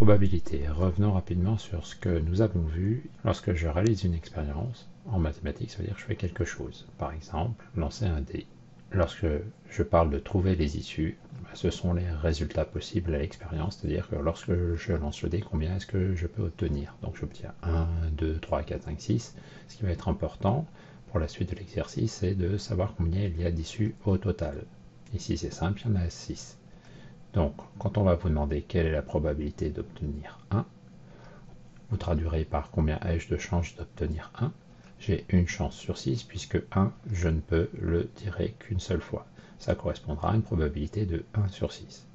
Probabilité. Revenons rapidement sur ce que nous avons vu lorsque je réalise une expérience. En mathématiques, ça veut dire que je fais quelque chose. Par exemple, lancer un dé. Lorsque je parle de trouver les issues, bah, ce sont les résultats possibles à l'expérience, c'est-à-dire que lorsque je lance le dé, combien est-ce que je peux obtenir? Donc j'obtiens 1, 2, 3, 4, 5, 6. Ce qui va être important pour la suite de l'exercice, c'est de savoir combien il y a d'issues au total. Ici c'est simple, il y en a 6. Donc quand on va vous demander quelle est la probabilité d'obtenir 1, vous traduirez par combien ai-je de chances d'obtenir 1 j'ai une chance sur 6 puisque 1, je ne peux le tirer qu'une seule fois. Ça correspondra à une probabilité de 1 sur 6.